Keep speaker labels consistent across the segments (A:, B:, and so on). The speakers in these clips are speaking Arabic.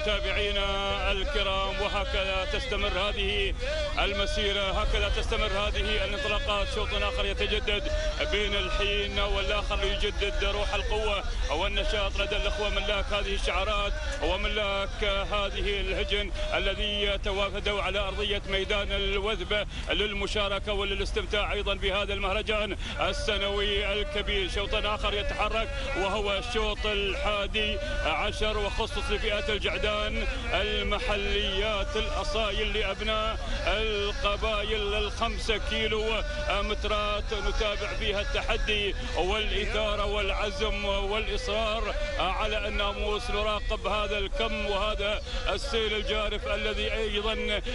A: متابعينا الكرام. وهكذا تستمر هذه المسيرة هكذا تستمر هذه الانطلاقات. شوط آخر يتجدد بين الحين والآخر يجدد روح القوة والنشاط لدى الأخوة ملاك هذه الشعارات وملاك هذه الهجن الذي تواجدوا على أرضية ميدان الوثبة للمشاركة وللاستمتاع أيضا بهذا المهرجان السنوي الكبير. شوط آخر يتحرك وهو الشوط الحادي عشر وخصص لفئات الجعدان المحليات الأصايل لأبناء القبائل الخمسة كيلو مترات نتابع فيها التحدي والإثارة والعزم والإصرار على الناموس نراقب هذا الكم وهذا السيل الجارف الذي أيضا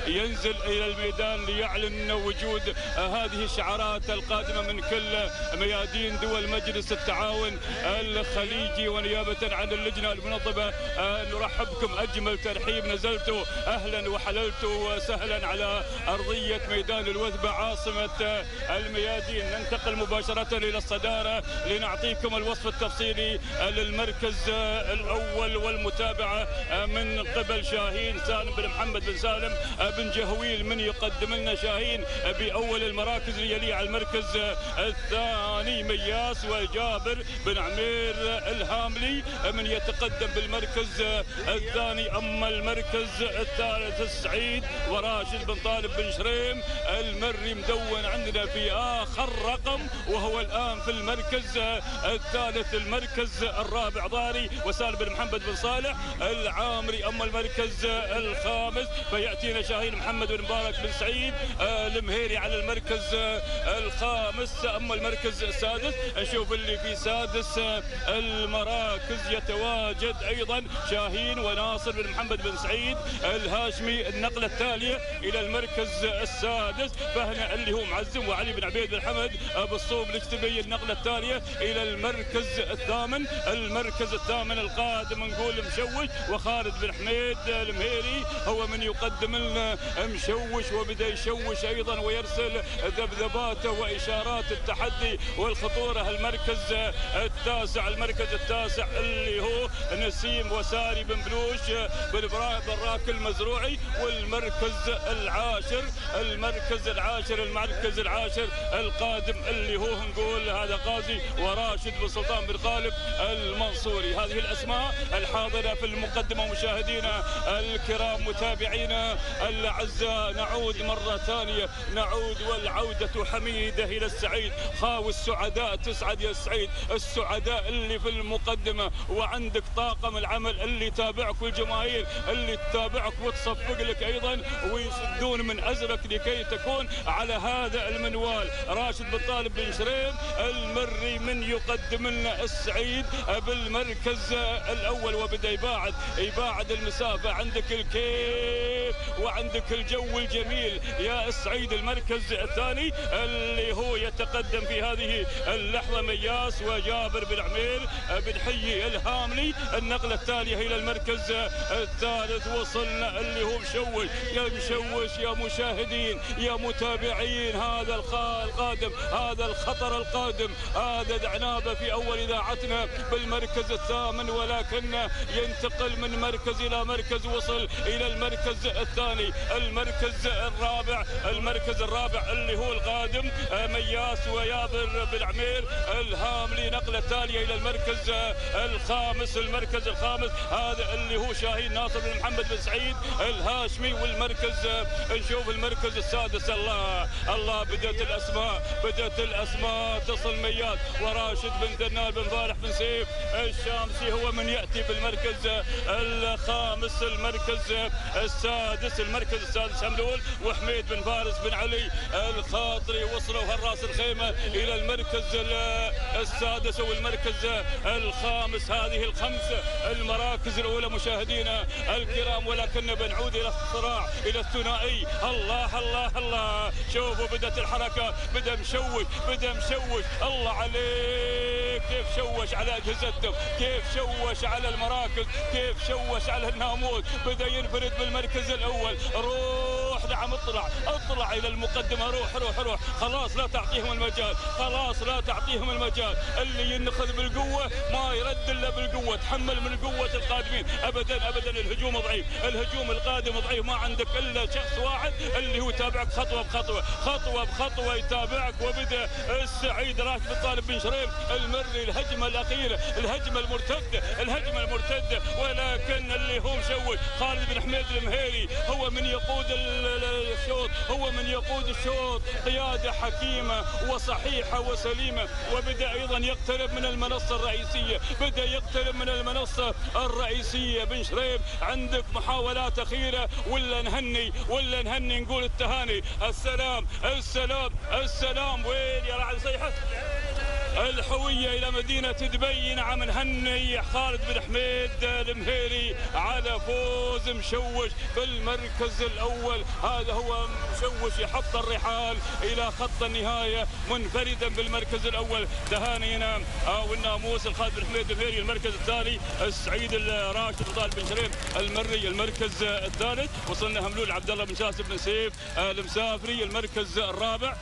A: ينزل إلى الميدان ليعلن وجود هذه الشعارات القادمة من كل ميادين دول مجلس التعاون الخليجي. ونيابة عن اللجنة المنظمة نرحب بكم أجمل ترحيب نزلتوا أهلا وحللتوا وسهلا على أرضية ميدان الوثبة عاصمة الميادين. ننتقل مباشرة إلى الصدارة لنعطيكم الوصف التفصيلي للمركز الأول والمتابعة من قبل شاهين سالم بن محمد بن سالم بن جهويل من يقدم لنا شاهين بأول المراكز يلي على المركز الثاني. مياس وجابر بن عمير الهاملي من يتقدم بالمركز الثاني. أما المركز الثالث السعيد وراشد بن طالب بن شريم المري مدون عندنا في آخر رقم وهو الآن في المركز الثالث المركز الرابع ضاري وسالم بن محمد بن صالح العامري. أما المركز الخامس فيأتينا شاهين محمد بن مبارك بن سعيد المهيري على المركز الخامس. أما المركز السادس نشوف اللي في سادس المراكز يتواجد أيضا شاهين وناصر بن محمد بن سعيد الهاشمي النقلة التالية إلى المركز السادس فهنا اللي هو معزم وعلي بن عبيد بن حمد بالصوب الاجتماعي النقلة التالية إلى المركز الثامن. المركز الثامن القادم نقول مشوش وخالد بن حميد المهيري هو من يقدم لنا مشوش وبدأ يشوش أيضا ويرسل ذبذباته وإشارات التحدي والخطورة. المركز التاسع المركز التاسع اللي هو نسيم وساري بن بلوش بن براك المزروعي والمركز العاشر المركز العاشر المركز العاشر القادم اللي هو نقول هذا قاضي وراشد بن سلطان بن غالب المنصوري. هذه الأسماء الحاضرة في المقدمة مشاهدينا الكرام متابعينا الأعزاء. نعود مرة ثانية. نعود والعودة حميدة إلى السعيد. خاوي السعداء تسعد يا السعيد السعداء اللي في المقدمة وعندك طاقم العمل اللي يتابعك والجماهير اللي تتابعك وتصفق لك أيضا ويسدون من أزرك لكي تكون على هذا المنوال. راشد بن طالب بن شريم المري من يقدم لنا السعيد بالمركز الأول وبدأ يباعد يباعد المسافة. عندك الكيف وعندك الجو الجميل. يا السعيد المركز الثاني اللي يتقدم في هذه اللحظة مياس وجابر بن عمير بن حي الهاملي. النقلة التالية إلى المركز الثالث. وصلنا اللي هو مشوش. يا مشوش يا مشاهدين يا متابعين. هذا القادم هذا الخطر القادم. هذا دعنابة في أول إذاعتنا بالمركز الثامن ولكن ينتقل من مركز إلى مركز. وصل إلى المركز الثاني المركز الرابع المركز الرابع اللي هو القادم. مياس ويابر بن عمير الهاملي نقله تاليه إلى المركز الخامس المركز الخامس. هذا اللي هو شاهين ناصر بن محمد بن سعيد الهاشمي والمركز. نشوف المركز السادس. الله الله بدأت الأسماء بدأت الأسماء تصل مياد وراشد بن دنال بن فالح بن سيف الشامسي هو من يأتي بالمركز الخامس المركز السادس المركز السادس حملول. وحميد بن فارس بن علي الخاطري وصلوا هالراس الخيمة إلى المركز السادس والمركز الخامس. هذه الخمسه المراكز الأولى مشاهدينا الكرام ولكن بنعود إلى الصراع إلى الثنائي. الله الله الله. شوفوا بدأت الحركة. بدأ مشوش بدأ مشوش. الله عليك. كيف شوش على اجهزتهم كيف شوش على المراكز؟ كيف شوش على الناموس؟ بدأ ينفرد بالمركز الأول. روح نعم اطلع اطلع إلى المقدمة روح روح روح. خلاص لا تعطيهم المجال. خلاص لا تعطيهم المجال. اللي ينخذ بالقوة ما يرد إلا بالقوة تحمل من قوة القادمين. ابدا ابدا الهجوم ضعيف. الهجوم القادم ضعيف. ما عندك إلا شخص واحد اللي هو يتابعك خطوة بخطوة. خطوة بخطوة يتابعك وبدأ السعيد راشد بن طالب بن شريف المري الهجمة الأخيرة الهجمة المرتدة الهجمة المرتدة. ولكن اللي هو مشوش خالد بن حميد المهيري هو من يقود الشوط هو من يقود الشوط. قيادة حكيمة وصحيحة وسليمة وبدأ أيضا يقترب من المنصة الرئيسية. بدأ يقترب من المنصة الرئيسية. بن شريف عندك محاولات أخيرة. ولا نهني ولا نهني نقول التهاني. السلام السلام السلام. وين يا رعد الحوية إلى مدينة دبي نعم نهني خالد بن حميد المهيري على فوز مشوش في المركز الأول. هذا هو مشوش يحط الرحال إلى خط النهاية منفردا بالمركز الأول. تهانينا آه، والناموس الخالد بن حميد المهيري المركز الثاني. السعيد الراشد بن طالب بن شريف المري المركز الثالث. وصلنا هملول عبد الله بن شاسب بن سيف المسافري المركز الرابع.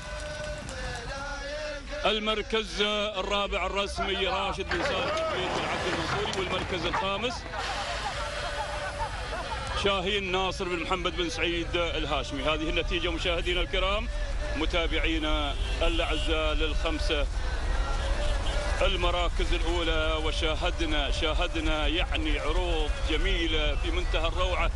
A: المركز الرابع الرسمي راشد بن سالم بن عبد المنصوري والمركز الخامس شاهين ناصر بن محمد بن سعيد الهاشمي. هذه النتيجة مشاهدينا الكرام متابعينا الأعزاء للخمسة المراكز الأولى وشاهدنا شاهدنا يعني عروض جميلة في منتهى الروعة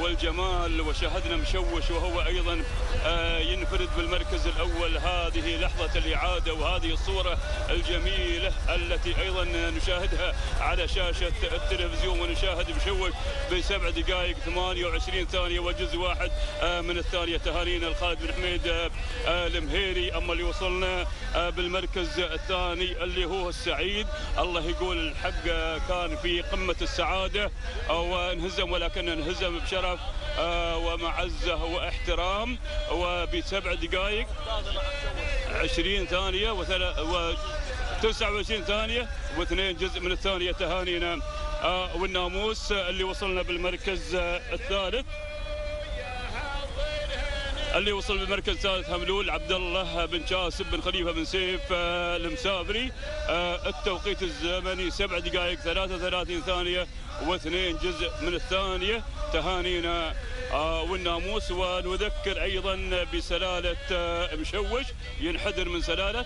A: والجمال وشاهدنا مشوش وهو أيضا آه، ينفرد بالمركز الأول. هذه لحظة الإعادة وهذه الصورة الجميلة التي أيضا نشاهدها على شاشة التلفزيون ونشاهد مشوش بسبع دقائق 28 ثانية وجزء واحد آه، من الثانية تهانينا. الخالد بن حميد المهيري أما اللي وصلنا آه، بالمركز الثاني اللي هو السعيد. الله يقول الحق كان في قمة السعادة آه، وانهزم ولكن انهزم بشرف آه، ومعزة واحترام وبسبع دقائق. 20 ثانية و 29 ثانية واثنين جزء من الثانية تهانينا. آه، والناموس اللي وصلنا بالمركز الثالث. اللي وصل بالمركز الثالث هملول عبد الله بن جاسم بن خليفة بن سيف آه، المسافري. آه، التوقيت الزمني سبع دقائق 33 ثانية واثنين جزء من الثانية. تهانينا آه، والناموس. ونذكر أيضا بسلالة مشوش ينحدر من سلالة.